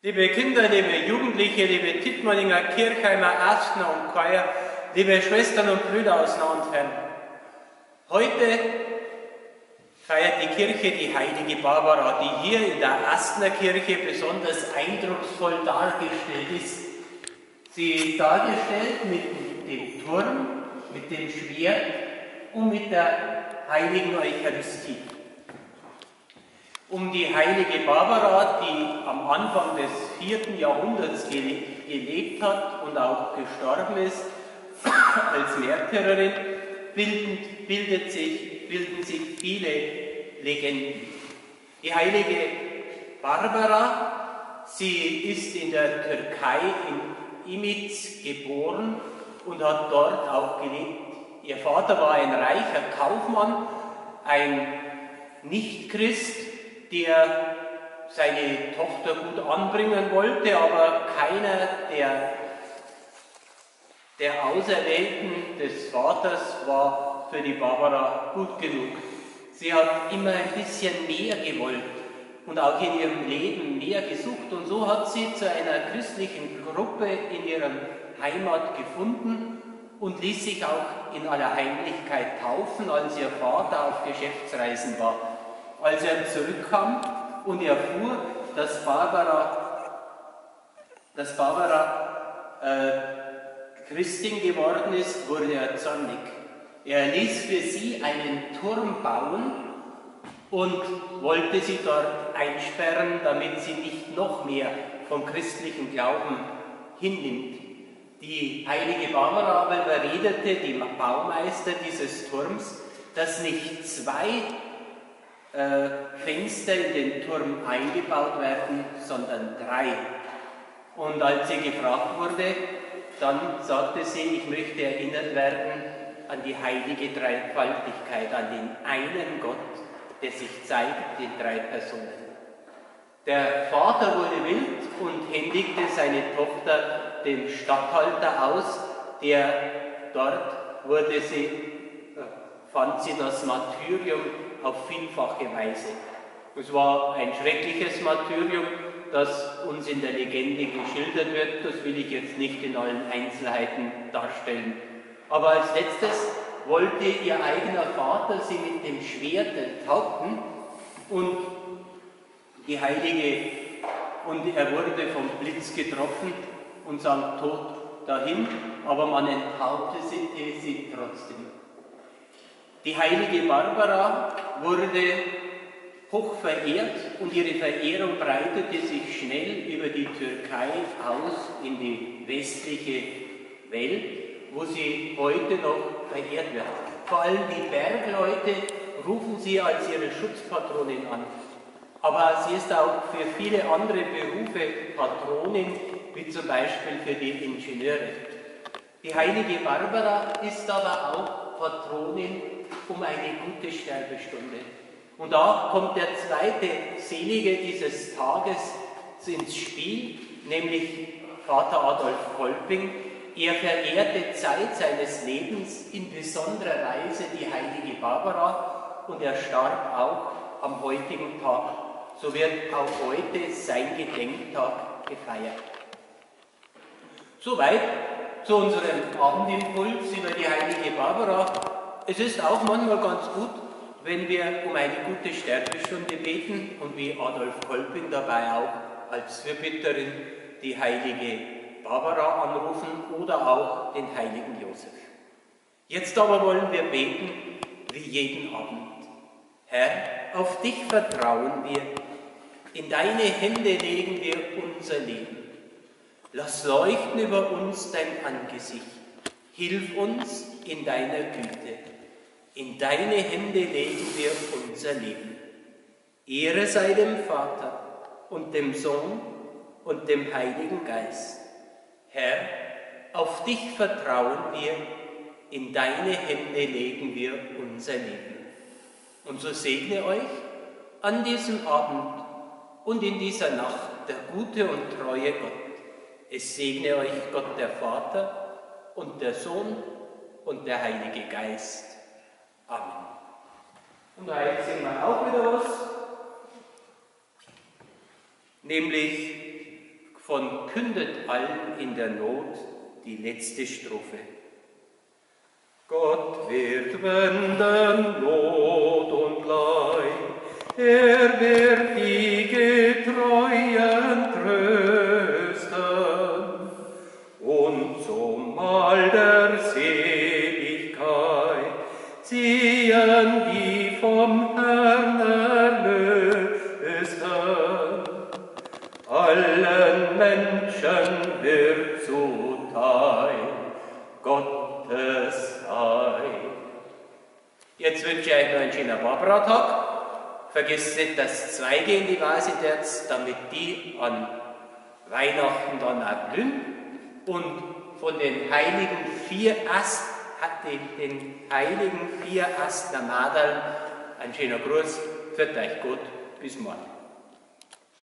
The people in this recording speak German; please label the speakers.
Speaker 1: Liebe Kinder, liebe Jugendliche, liebe Tittmanninger Kirchheimer, Astner und Chor, liebe Schwestern und Brüder aus nah und fern. Heute feiert die Kirche die heilige Barbara, die hier in der Astner Kirche besonders eindrucksvoll dargestellt ist. Sie ist dargestellt mit dem Turm, mit dem Schwert und mit der heiligen Eucharistie um die heilige Barbara, die am Anfang des vierten Jahrhunderts gelebt hat und auch gestorben ist als Märtyrerin, bilden, bildet sich, bilden sich viele Legenden. Die heilige Barbara, sie ist in der Türkei in Imiz geboren und hat dort auch gelebt. Ihr Vater war ein reicher Kaufmann, ein Nichtchrist, der seine Tochter gut anbringen wollte, aber keiner der, der Auserwählten des Vaters war für die Barbara gut genug. Sie hat immer ein bisschen mehr gewollt und auch in ihrem Leben mehr gesucht und so hat sie zu einer christlichen Gruppe in ihrer Heimat gefunden und ließ sich auch in aller Heimlichkeit taufen, als ihr Vater auf Geschäftsreisen war als er zurückkam und erfuhr, dass Barbara, dass Barbara äh, Christin geworden ist, wurde er zornig. Er ließ für sie einen Turm bauen und wollte sie dort einsperren, damit sie nicht noch mehr vom christlichen Glauben hinnimmt. Die heilige Barbara aber überredete die Baumeister dieses Turms, dass nicht zwei äh, Fenster in den Turm eingebaut werden, sondern drei. Und als sie gefragt wurde, dann sagte sie, ich möchte erinnert werden an die heilige Dreifaltigkeit, an den einen Gott, der sich zeigt in drei Personen. Der Vater wurde wild und händigte seine Tochter dem Statthalter aus, der dort wurde sie, äh, fand sie das Martyrium auf vielfache Weise. Es war ein schreckliches Martyrium, das uns in der Legende geschildert wird. Das will ich jetzt nicht in allen Einzelheiten darstellen. Aber als letztes wollte ihr eigener Vater sie mit dem Schwert enthaupten und die Heilige, und er wurde vom Blitz getroffen und sank tot dahin, aber man enthauptete sie trotzdem. Die heilige Barbara wurde hoch verehrt und ihre Verehrung breitete sich schnell über die Türkei aus in die westliche Welt, wo sie heute noch verehrt wird. Vor allem die Bergleute rufen sie als ihre Schutzpatronin an. Aber sie ist auch für viele andere Berufe Patronin, wie zum Beispiel für die Ingenieure. Die heilige Barbara ist aber auch Patronin um eine gute Sterbestunde. Und da kommt der zweite Selige dieses Tages ins Spiel, nämlich Vater Adolf Kolping. Er verehrte Zeit seines Lebens in besonderer Weise die heilige Barbara und er starb auch am heutigen Tag. So wird auch heute sein Gedenktag gefeiert. Soweit zu unserem Abendimpuls über die heilige Barbara es ist auch manchmal ganz gut, wenn wir um eine gute Sterbestunde beten und wie Adolf Kolping dabei auch als Fürbitterin die heilige Barbara anrufen oder auch den heiligen Josef. Jetzt aber wollen wir beten wie jeden Abend. Herr, auf dich vertrauen wir, in deine Hände legen wir unser Leben. Lass leuchten über uns dein Angesicht. Hilf uns in deiner Güte. In deine Hände legen wir unser Leben. Ehre sei dem Vater und dem Sohn und dem Heiligen Geist. Herr, auf dich vertrauen wir, in deine Hände legen wir unser Leben. Und so segne euch an diesem Abend und in dieser Nacht der gute und treue Gott. Es segne euch Gott der Vater und der Sohn und der Heilige Geist. Amen. Und da sehen wir auch wieder was, nämlich von Kündet allen in der Not die letzte Strophe.
Speaker 2: Gott wird wenden Not und Leid, er wird die
Speaker 1: Jetzt wünsche ich euch noch einen schönen Barbara-Tag. Vergesst nicht das Zweige in die Vase jetzt, damit die an Weihnachten dann auch blühen. Und von den heiligen vier Ast, den, den heiligen vier Astner Madel, ein schöner Gruß. Für euch Gott. Bis morgen.